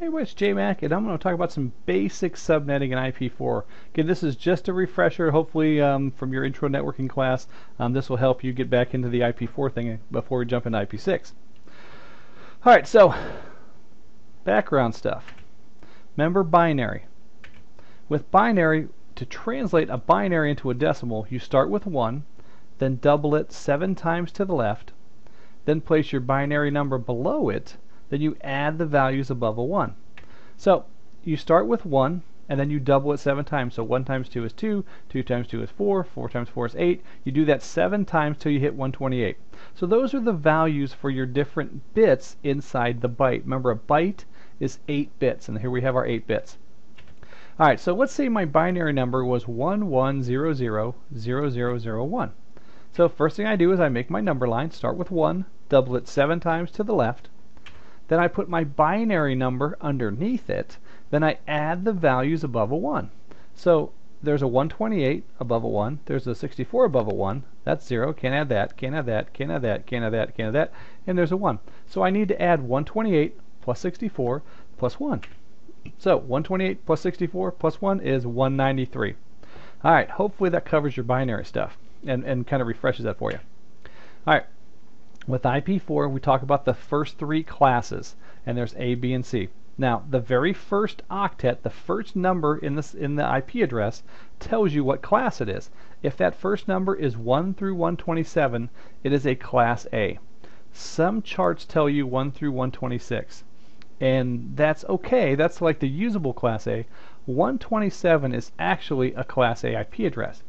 Hey, it's JMac, and I'm going to talk about some basic subnetting in IP4. Again, this is just a refresher, hopefully um, from your intro networking class. Um, this will help you get back into the IP4 thing before we jump into IP6. All right, so background stuff. Remember binary. With binary, to translate a binary into a decimal, you start with 1, then double it 7 times to the left, then place your binary number below it, then you add the values above a 1. So you start with 1, and then you double it 7 times. So 1 times 2 is 2, 2 times 2 is 4, 4 times 4 is 8. You do that 7 times till you hit 128. So those are the values for your different bits inside the byte. Remember, a byte is 8 bits, and here we have our 8 bits. Alright, so let's say my binary number was 11000001. So first thing I do is I make my number line, start with 1, double it 7 times to the left, then I put my binary number underneath it. Then I add the values above a 1. So there's a 128 above a 1. There's a 64 above a 1. That's 0. Can't add that. Can't add that. Can't add that. Can't add that. Can't add that. And there's a 1. So I need to add 128 plus 64 plus 1. So 128 plus 64 plus 1 is 193. All right. Hopefully that covers your binary stuff and, and kind of refreshes that for you. All right. With IP4, we talk about the first three classes, and there's A, B, and C. Now, the very first octet, the first number in, this, in the IP address, tells you what class it is. If that first number is 1 through 127, it is a class A. Some charts tell you 1 through 126, and that's okay. That's like the usable class A. 127 is actually a class A IP address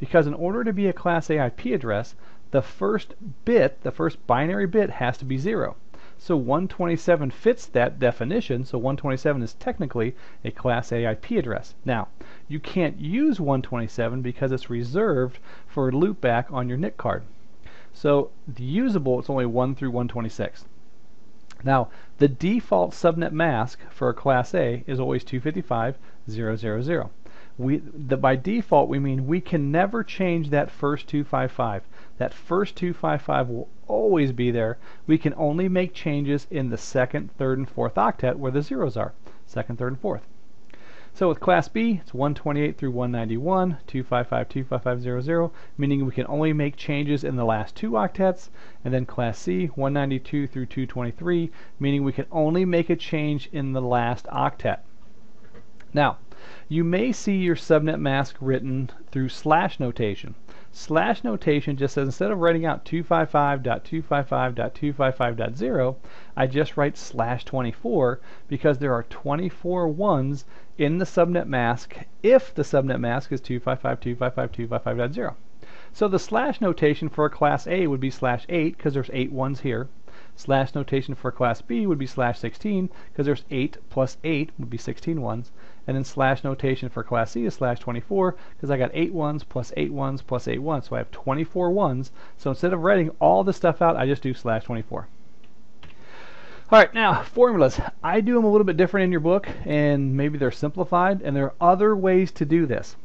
because in order to be a class A IP address, the first bit, the first binary bit, has to be 0. So 127 fits that definition, so 127 is technically a Class A IP address. Now, you can't use 127 because it's reserved for loopback on your NIC card. So the usable, it's only 1 through 126. Now, the default subnet mask for a Class A is always 255.0.0.0 we the, by default we mean we can never change that first 255 that first 255 will always be there. We can only make changes in the second third and fourth octet where the zeros are. Second third and fourth. So with class B it's 128 through 191 255 25500 meaning we can only make changes in the last two octets. And then class C 192 through 223 meaning we can only make a change in the last octet. Now you may see your subnet mask written through slash notation. Slash notation just says instead of writing out 255.255.255.0, I just write slash 24 because there are 24 ones in the subnet mask if the subnet mask is 255.255.255.0. So the slash notation for a class A would be slash 8 because there's 8 ones here. Slash notation for class B would be slash 16 because there's 8 plus 8 would be 16 ones. And then slash notation for class C is slash 24 because I got 8 ones plus 8 ones plus 8 ones. So I have 24 ones. So instead of writing all this stuff out, I just do slash 24. All right, now formulas. I do them a little bit different in your book, and maybe they're simplified, and there are other ways to do this.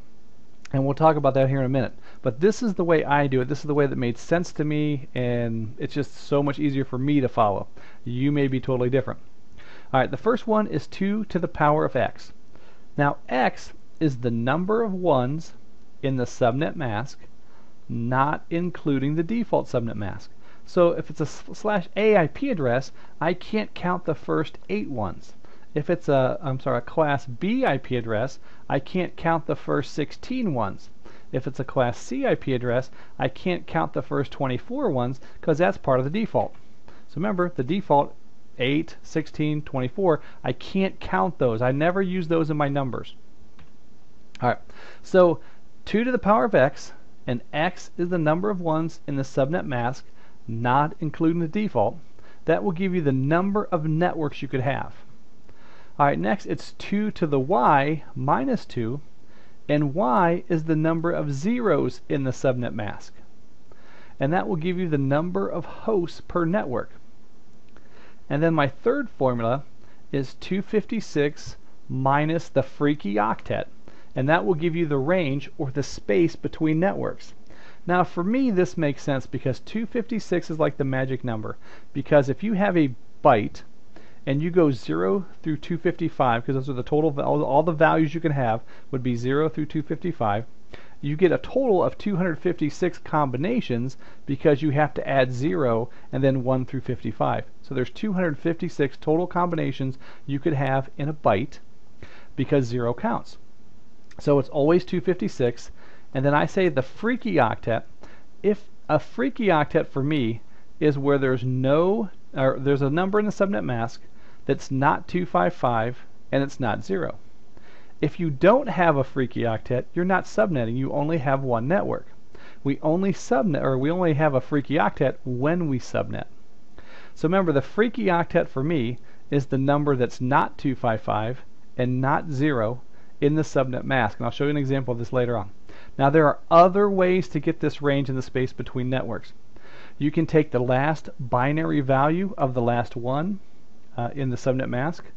And we'll talk about that here in a minute. But this is the way I do it. This is the way that made sense to me, and it's just so much easier for me to follow. You may be totally different. All right, the first one is 2 to the power of x. Now, x is the number of ones in the subnet mask, not including the default subnet mask. So if it's a slash A IP address, I can't count the first eight ones. If it's a, I'm sorry, a class B IP address, I can't count the first 16 ones. If it's a class C IP address, I can't count the first 24 ones because that's part of the default. So remember, the default 8, 16, 24, I can't count those. I never use those in my numbers. All right, so 2 to the power of x, and x is the number of ones in the subnet mask, not including the default. That will give you the number of networks you could have. All right, next it's 2 to the y minus 2, and y is the number of zeros in the subnet mask. And that will give you the number of hosts per network. And then my third formula is 256 minus the freaky octet, and that will give you the range or the space between networks. Now for me this makes sense because 256 is like the magic number because if you have a byte and you go 0 through 255, because those are the total, all, the values you can have would be 0 through 255, you get a total of 256 combinations because you have to add 0 and then 1 through 55. So there's 256 total combinations you could have in a byte because 0 counts. So it's always 256. And then I say the freaky octet. If a freaky octet for me is where there's no, or there's a number in the subnet mask that's not 255 and it's not 0. If you don't have a freaky octet, you're not subnetting. You only have one network. We only subnet or we only have a freaky octet when we subnet. So remember the freaky octet for me is the number that's not 255 and not 0 in the subnet mask. And I'll show you an example of this later on. Now there are other ways to get this range in the space between networks. You can take the last binary value of the last one uh, in the subnet mask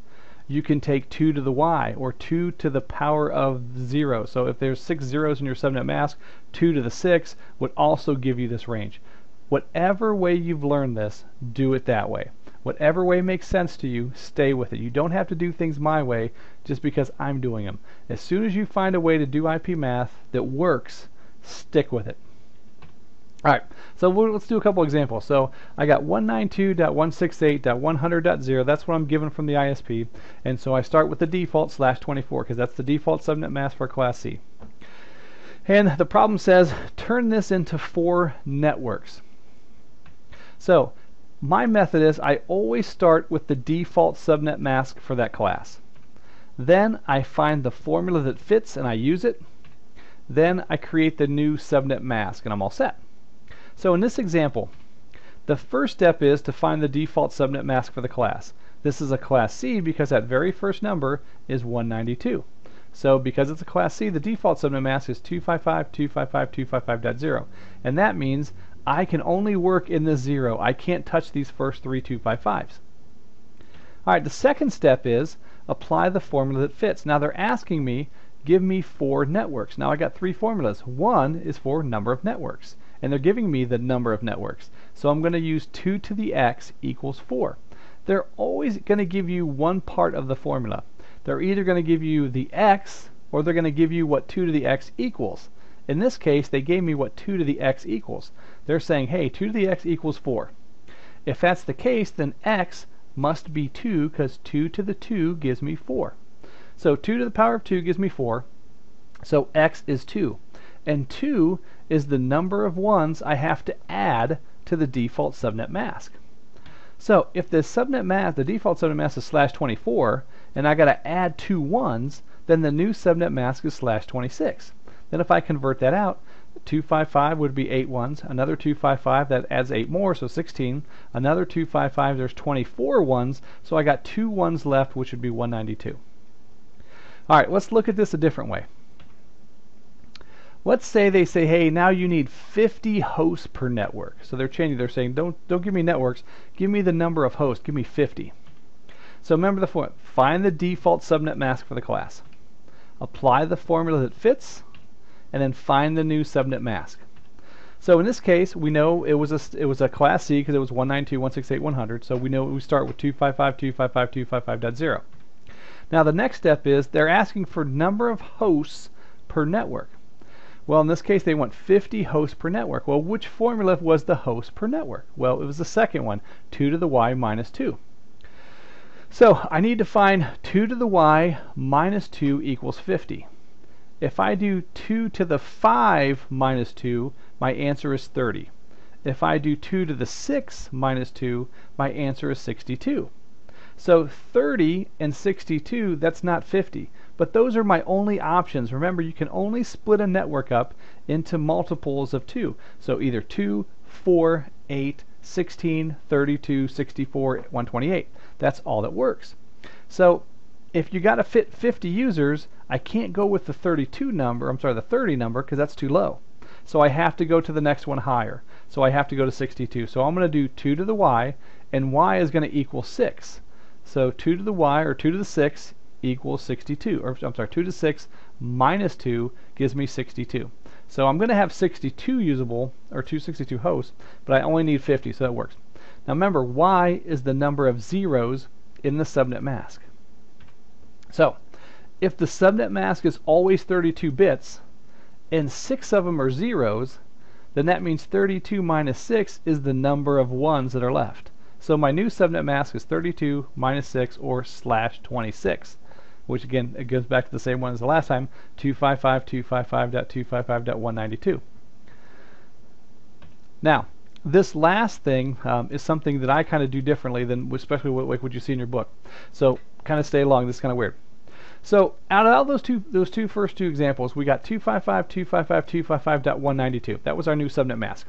you can take 2 to the y, or 2 to the power of 0. So if there's 6 zeros in your subnet mask, 2 to the 6 would also give you this range. Whatever way you've learned this, do it that way. Whatever way makes sense to you, stay with it. You don't have to do things my way just because I'm doing them. As soon as you find a way to do IP math that works, stick with it. All right, so we'll, let's do a couple examples. So I got 192.168.100.0. That's what I'm given from the ISP. And so I start with the default slash 24 because that's the default subnet mask for Class C. And the problem says turn this into four networks. So my method is I always start with the default subnet mask for that class. Then I find the formula that fits and I use it. Then I create the new subnet mask and I'm all set. So in this example, the first step is to find the default subnet mask for the class. This is a class C because that very first number is 192. So because it's a class C, the default subnet mask is 255.255.255.0. And that means I can only work in the zero. I can't touch these first three 255s. All right, the second step is apply the formula that fits. Now they're asking me, give me four networks. Now I got three formulas. One is for number of networks and they're giving me the number of networks. So I'm going to use 2 to the x equals 4. They're always going to give you one part of the formula. They're either going to give you the x or they're going to give you what 2 to the x equals. In this case, they gave me what 2 to the x equals. They're saying, hey, 2 to the x equals 4. If that's the case, then x must be 2 because 2 to the 2 gives me 4. So 2 to the power of 2 gives me 4. So x is 2. And 2 is the number of ones I have to add to the default subnet mask. So if the subnet mask, the default subnet mask is slash 24, and I got to add two ones, then the new subnet mask is slash 26. Then if I convert that out, 255 would be 8 ones, another 255 that adds 8 more, so 16, another 255, there's 24 ones, so I got two ones left, which would be 192. All right, let's look at this a different way. Let's say they say, hey, now you need 50 hosts per network. So they're changing. They're saying, don't don't give me networks. Give me the number of hosts. Give me 50. So remember the formula. Find the default subnet mask for the class. Apply the formula that fits, and then find the new subnet mask. So in this case, we know it was a it was a class C because it was 192.168.100. So we know we start with 255.255.255.0. Now the next step is they're asking for number of hosts per network. Well, in this case, they want 50 hosts per network. Well, which formula was the host per network? Well, it was the second one, 2 to the y minus 2. So I need to find 2 to the y minus 2 equals 50. If I do 2 to the 5 minus 2, my answer is 30. If I do 2 to the 6 minus 2, my answer is 62. So 30 and 62, that's not 50. But those are my only options. Remember, you can only split a network up into multiples of 2. So either 2, 4, 8, 16, 32, 64, 128. That's all that works. So if you got to fit 50 users, I can't go with the 32 number, I'm sorry, the 30 number, because that's too low. So I have to go to the next one higher. So I have to go to 62. So I'm going to do 2 to the y, and y is going to equal 6. So 2 to the y, or 2 to the 6, equals 62. Or I'm sorry, 2 to 6 minus 2 gives me 62. So I'm going to have 62 usable, or 262 hosts, but I only need 50, so that works. Now remember, y is the number of zeros in the subnet mask. So, if the subnet mask is always 32 bits, and six of them are zeros, then that means 32 minus 6 is the number of ones that are left. So my new subnet mask is 32 minus 6 or slash 26, which again, it goes back to the same one as the last time, 255.255.255.192. Now, this last thing um, is something that I kind of do differently than especially what, what you see in your book. So kind of stay along. This is kind of weird. So out of all those two, those two first two examples, we got 255.255.255.192. That was our new subnet mask.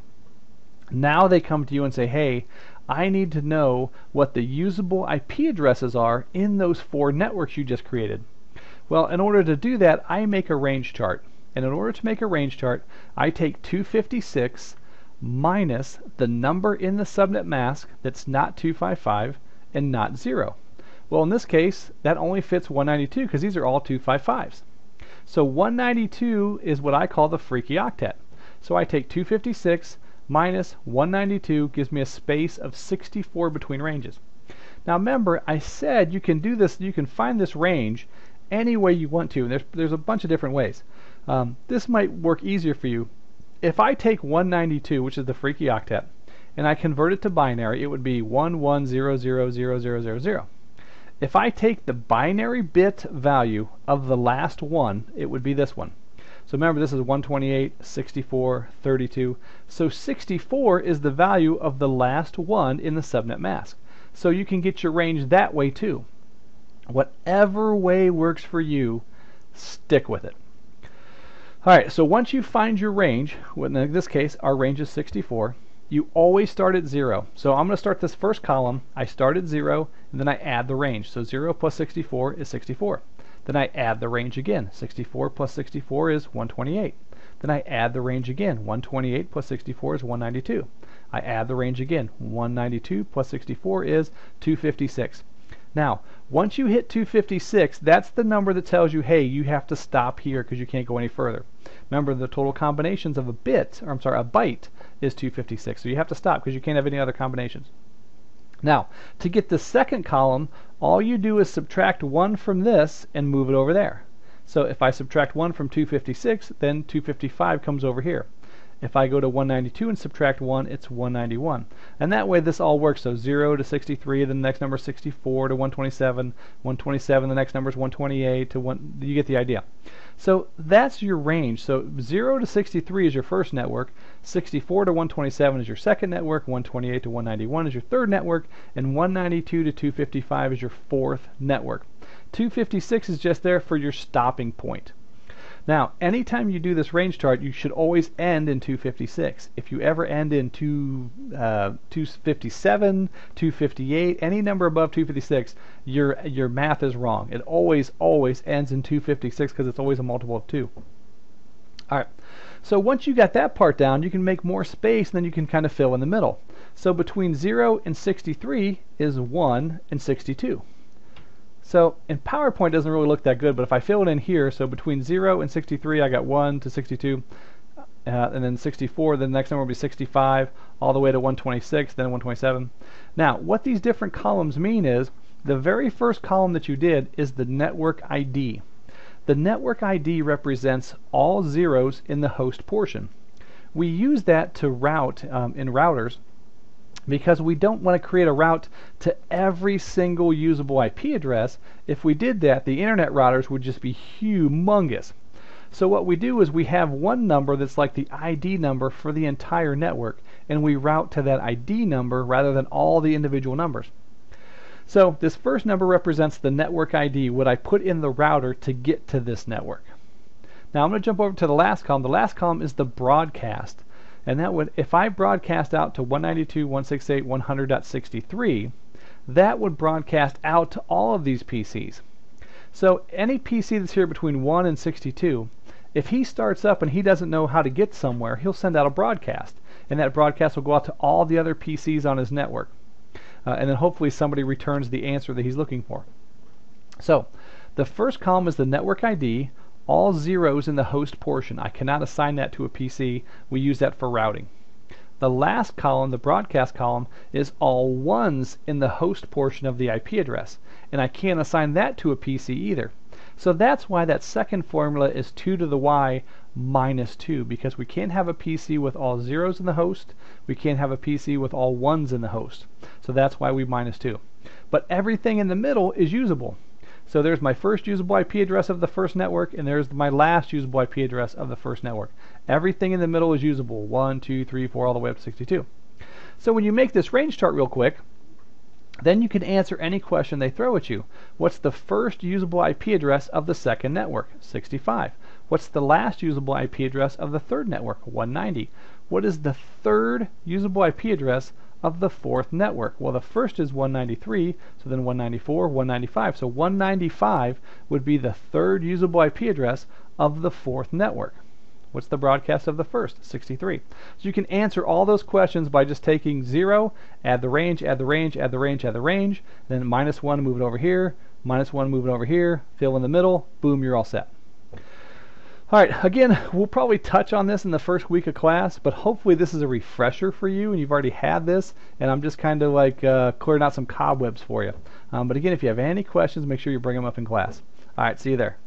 Now they come to you and say, hey, I need to know what the usable IP addresses are in those four networks you just created. Well, in order to do that, I make a range chart. And in order to make a range chart, I take 256 minus the number in the subnet mask that's not 255 and not 0. Well, in this case, that only fits 192 because these are all 255s. So 192 is what I call the freaky octet. So I take 256 minus 192 gives me a space of 64 between ranges. Now remember, I said you can do this, you can find this range any way you want to, and there's, there's a bunch of different ways. Um, this might work easier for you. If I take 192, which is the freaky octet, and I convert it to binary, it would be 11000000. If I take the binary bit value of the last one, it would be this one. So remember, this is 128, 64, 32. So 64 is the value of the last one in the subnet mask. So you can get your range that way too. Whatever way works for you, stick with it. All right, so once you find your range, in this case, our range is 64, you always start at zero. So I'm going to start this first column. I start at zero, and then I add the range. So 0 plus 64 is 64. Then I add the range again. 64 plus 64 is 128. Then I add the range again. 128 plus 64 is 192. I add the range again. 192 plus 64 is 256. Now, once you hit 256, that's the number that tells you, hey, you have to stop here because you can't go any further. Remember, the total combinations of a bit, or I'm sorry, a byte is 256. So you have to stop because you can't have any other combinations. Now, to get the second column, all you do is subtract 1 from this and move it over there. So if I subtract 1 from 256, then 255 comes over here. If I go to 192 and subtract 1, it's 191. And that way this all works. So 0 to 63, then the next number is 64 to 127, 127, the next number is 128 to 1, you get the idea. So that's your range. So 0 to 63 is your first network, 64 to 127 is your second network, 128 to 191 is your third network, and 192 to 255 is your fourth network. 256 is just there for your stopping point. Now, anytime you do this range chart, you should always end in 256. If you ever end in two, uh, 257, 258, any number above 256, your your math is wrong. It always, always ends in 256 because it's always a multiple of 2. All right. So once you got that part down, you can make more space, and then you can kind of fill in the middle. So between 0 and 63 is 1 and 62. So in PowerPoint doesn't really look that good, but if I fill it in here, so between 0 and 63 I got 1 to 62, uh, and then 64, then the next number will be 65, all the way to 126, then 127. Now, what these different columns mean is, the very first column that you did is the network ID. The network ID represents all zeros in the host portion. We use that to route um, in routers because we don't want to create a route to every single usable IP address. If we did that, the internet routers would just be humongous. So what we do is we have one number that's like the ID number for the entire network, and we route to that ID number rather than all the individual numbers. So this first number represents the network ID, what I put in the router to get to this network. Now I'm going to jump over to the last column. The last column is the broadcast. And that would, if I broadcast out to 192.168.100.63, that would broadcast out to all of these PCs. So any PC that's here between 1 and 62, if he starts up and he doesn't know how to get somewhere, he'll send out a broadcast. And that broadcast will go out to all the other PCs on his network. Uh, and then hopefully somebody returns the answer that he's looking for. So the first column is the network ID all zeros in the host portion. I cannot assign that to a PC. We use that for routing. The last column, the broadcast column, is all ones in the host portion of the IP address, and I can't assign that to a PC either. So that's why that second formula is 2 to the y minus 2, because we can't have a PC with all zeros in the host, we can't have a PC with all ones in the host. So that's why we minus 2. But everything in the middle is usable. So there's my first usable IP address of the first network, and there's my last usable IP address of the first network. Everything in the middle is usable, 1, 2, 3, 4, all the way up to 62. So when you make this range chart real quick, then you can answer any question they throw at you. What's the first usable IP address of the second network? 65. What's the last usable IP address of the third network? 190. What is the third usable IP address of the fourth network? Well, the first is 193, so then 194, 195. So 195 would be the third usable IP address of the fourth network. What's the broadcast of the first? 63. So you can answer all those questions by just taking 0, add the range, add the range, add the range, add the range, then minus 1, move it over here, minus 1, move it over here, fill in the middle, boom, you're all set. All right, again, we'll probably touch on this in the first week of class, but hopefully this is a refresher for you and you've already had this, and I'm just kind of like uh, clearing out some cobwebs for you. Um, but again, if you have any questions, make sure you bring them up in class. All right, see you there.